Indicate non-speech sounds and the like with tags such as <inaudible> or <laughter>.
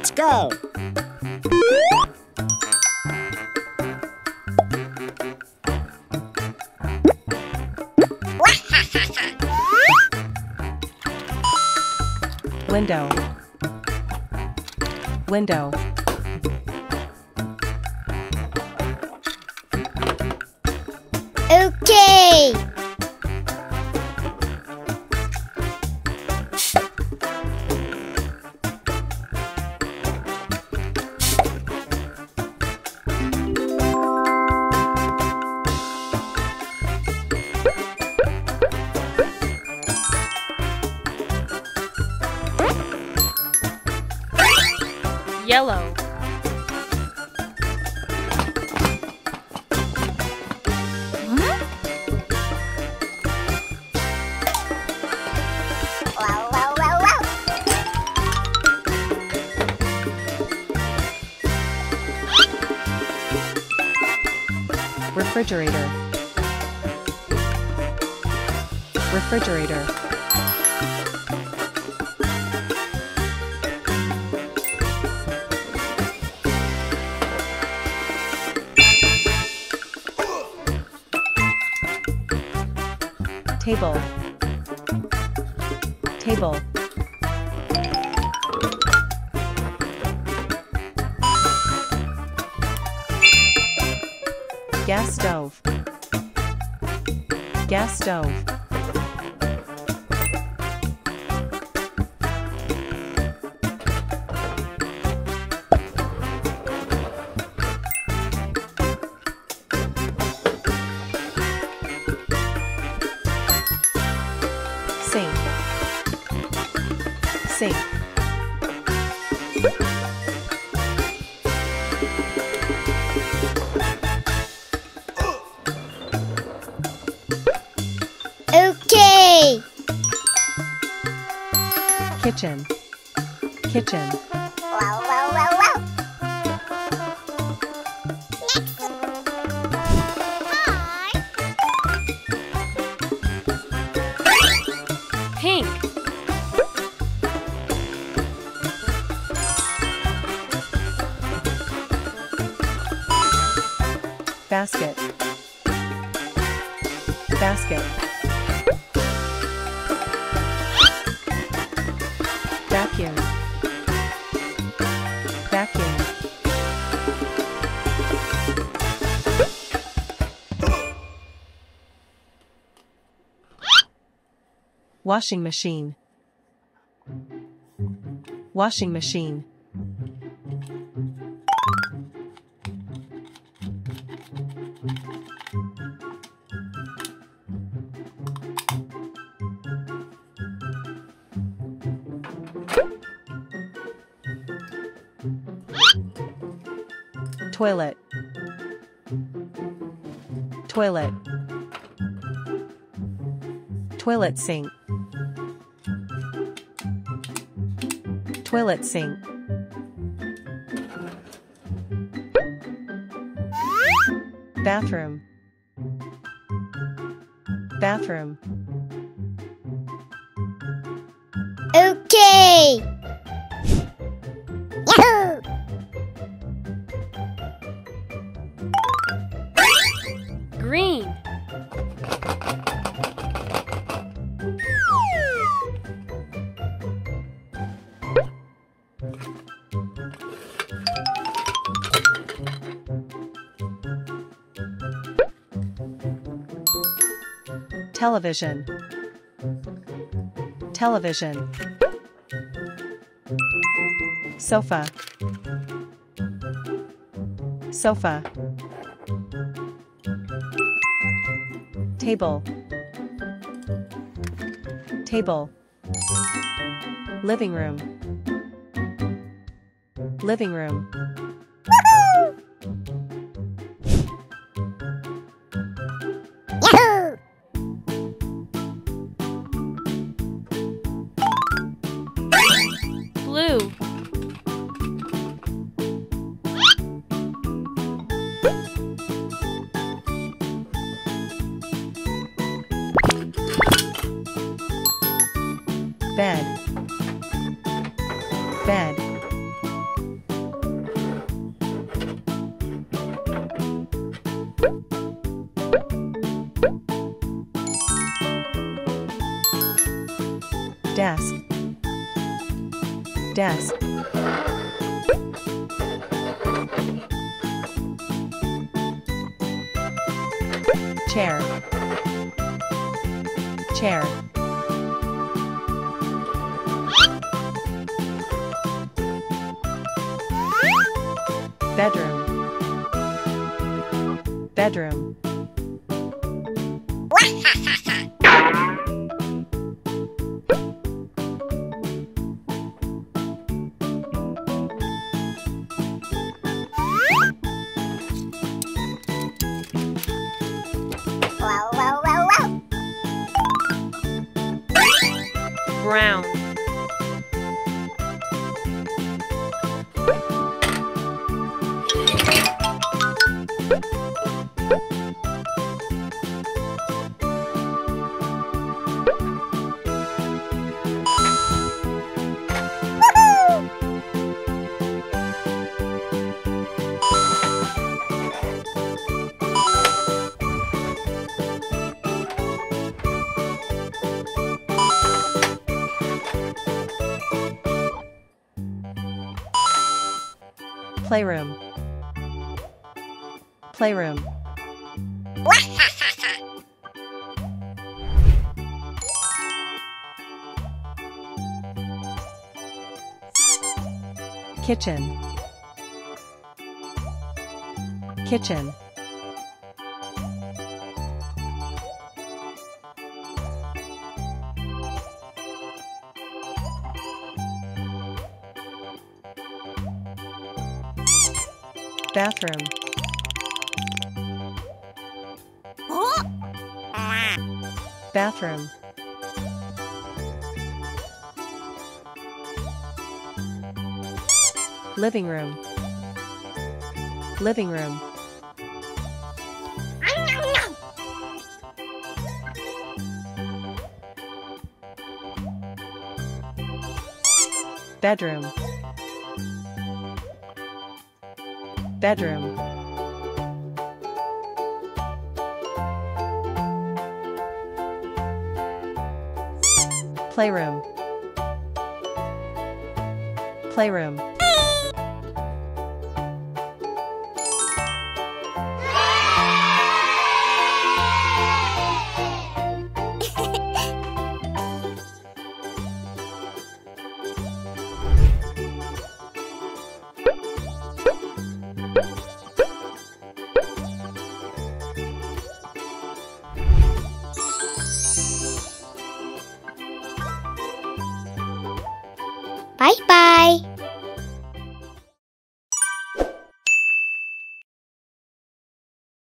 Let's go. window window Okay. Yellow. Refrigerator refrigerator table. Table. Gas stove. Gas stove Okay. kitchen kitchen wow. Basket. Basket. Vacuum. Vacuum. Washing machine. Washing machine toilet. Toilet. Toilet sink. Toilet sink. Bathroom. Bathroom Green. television. Television. Sofa. Sofa table. Table. Living room. Living room. Yahoo! Blue. bed bed desk. Desk. Chair. Chair. Bedroom, bedroom, Wow, wow, wow, wow. Brown. Playroom, playroom, <laughs> kitchen, kitchen, bathroom, bathroom, living room, living room, bedroom, bedroom, playroom, playroom,